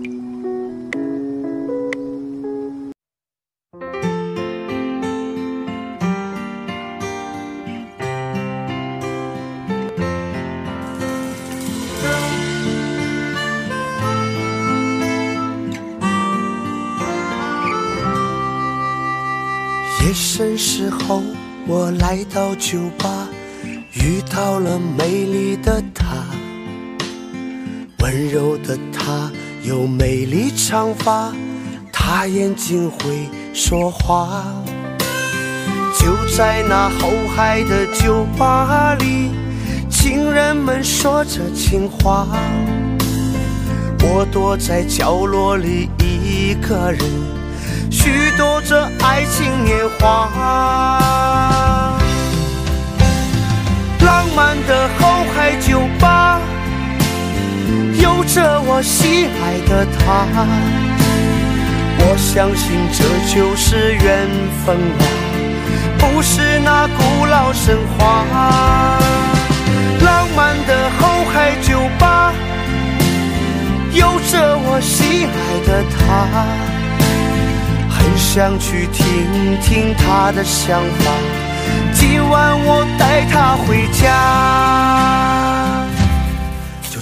夜深时候，我来到酒吧，遇到了美丽的她，温柔的她有美丽长发，她眼睛会说话。就在那后海的酒吧里，情人们说着情话，我躲在角落里一个人。许多着爱情年华，浪漫的后海酒，有着我心爱的她。我相信这就是缘分啊，不是那古老神话。浪漫的后海酒吧，有着我心爱的她。很想去听听他的想法，今晚我带他回家，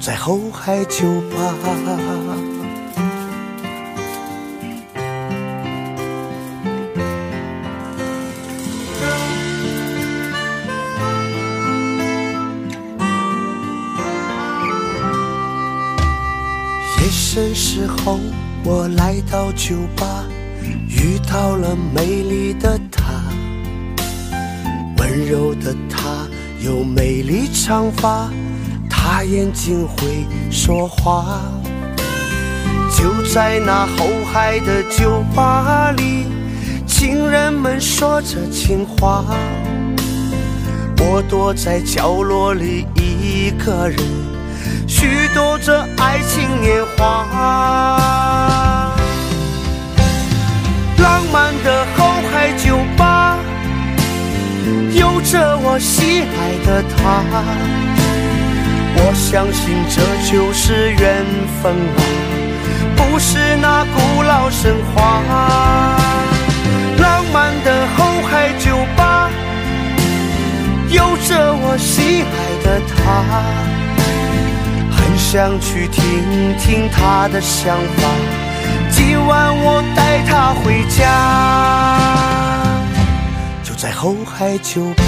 在后海酒吧。夜深时候，我来到酒吧。遇到了美丽的她，温柔的她有美丽长发，大眼睛会说话。就在那后海的酒吧里，情人们说着情话，我躲在角落里一个人，虚度着爱情年华。浪漫的后海酒吧，有着我心爱的她。我相信这就是缘分啊，不是那古老神话。浪漫的后海酒吧，有着我心爱的她。很想去听听她的想法。今晚我带她回家，就在后海酒吧。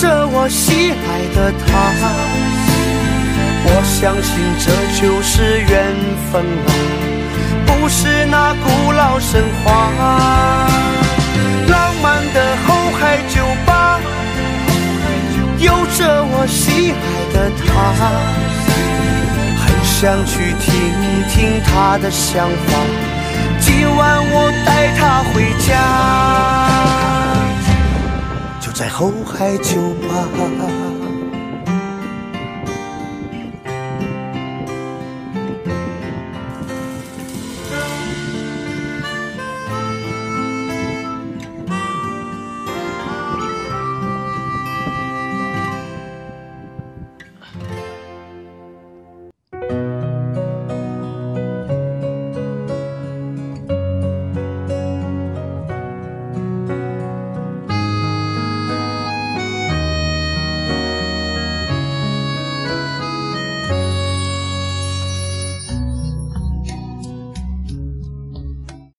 着我心爱的她，我相信这就是缘分啊，不是那古老神话。浪漫的后海酒吧，有着我心爱的她，很想去听听她的想法。今晚我带她回家。后海酒吧。